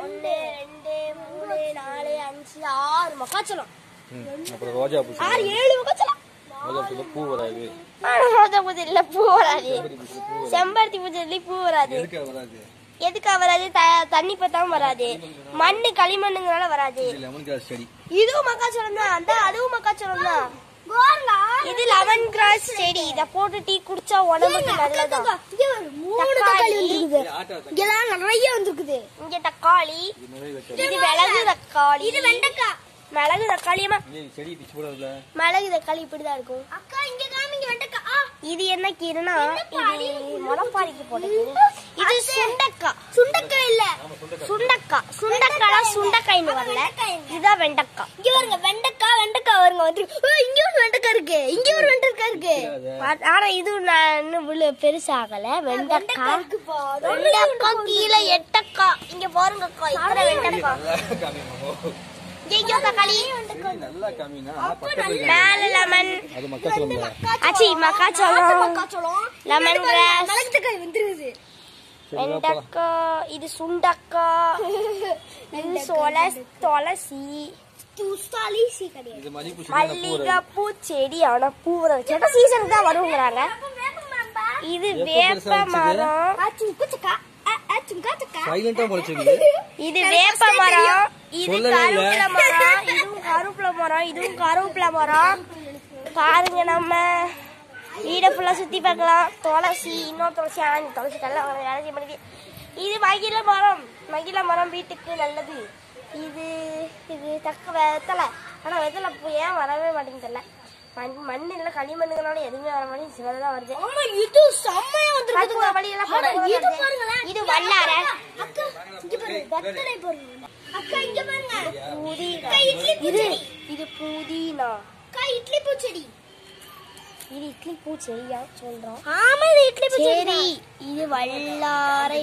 ஒன்று ரெண்டு மூணு நாலு அஞ்சு ஆறு மக்காச்சலம் அப்புறம் ரோஜா பூ ஆறு ஏழு மக்காச்சலம் ரோஜா பூல பூ வராது ரோஜா பூஜையில பூ வராது செம்பருத்தி பூஜையில பூ வராது எதுக்கு வராது எதுக்கா வராது த- தண்ணி பத்தாம வராது மண்ணு களிமண்ணுங்கனால வராது இதுவும் மக்காச்சோளம் தான் அந்த அதுவும் மக்காச்சோளம் தான் இது லெமன் கிராஸ் செடி. இத போட்டு டீ குடிச்சா உடம்புக்கு நல்லதான் தக்காளி. இங்கெல்லாம் நிறைய வந்திருக்குது. இங்க தக்காளி இது மிளகு தக்காளி. இது வெண்டைக்காய். மிளகு தக்காளியமா மிளகு தக்காளி இப்படிதான் இருக்கும். அக்கா இங்க காமிங்க வெண்டைக்கா இது என்ன கீரைனா இது முளப்பாரிக்கு போட்ட கீரை இது சுண்டக்காய். சுண்டக்காய் இல்ல. சுண்டக்காய்னு வரல. இதுதான் வெண்டைக்காய் இங்க பாருங்க வெண்டைக்காய் வெண்டைக்காய் வருங்க. வந்து இங்க ஒரு வெண்டைக்காய் இருக்கு. இங்க ஒரு வெண்டைக்காய் இருக்கு. ஆனா இது நான் இன்னும் இவ்வளவு பெருசாகல வெண்டைக்காய். வெண்டைக்காய் கீழே எட்டக்காய் இங்க இத்தனை வெண்டைக்காய் தக்காளி. பக்கத்துல மேல லெமன். அது மக்காச்சோளம் ஆச்சி மக்காச்சோளம். மக்காச்சோளம். லெமன் கிராஸ் மிளகு தக்காளி வெண்டைக்காய் இது சுண்டக்காய் இது துளசி. மல்லிகைப்பூ செடி ஆனா பூ வர சீசனுக்கு தான் வருங்கிறாங்க இது வேப்ப மரம். இது. வேப்ப மரம். இது. கருவேப்பிலை மரம். இதுவும் கருவேப்பிலை மரம். இதுவும் கருவேப்பிலை மரம். பாருங்க நம்ம. வீடை ஃபுல்லா சுத்தி பார்க்கலாம். துளசி இன்னொரு துளசி. ஆனா இந்த துளசி கல்ல வேலை செய்ய மாட்டேங்குது. இது மகிழ மரம். மகிழ மரம் வீட்டுக்கு நல்லது. இது இது தக்க வெத்தலை. ஆனா வெத்தலை இப்போ ஏன் வரவே மாட்டேங்குது தெரியல. மண் மண் இல்லை களிமண்ணுங்கனால எதுவுமே வர மாட்டேங்குது. சிலதான் வருது. ஆமா இது செம்மையா வந்திருக்குது கற்பூர வழியெல்லாம் இது வருது. பாருங்களேன். இது வல்லார. அக்கா இங்க பாருங்க வெத்தலை பாருங்க. அக்கா இங்க பாருங்க. பூதி அக்கா இட்லி இது இது புதினா. அக்கா இட்லி பூச்செடி. இது இட்லி பூ சரியா சொல்றோம். ஆமா இது இட்லி பூச்செடி இது வல்லாரை.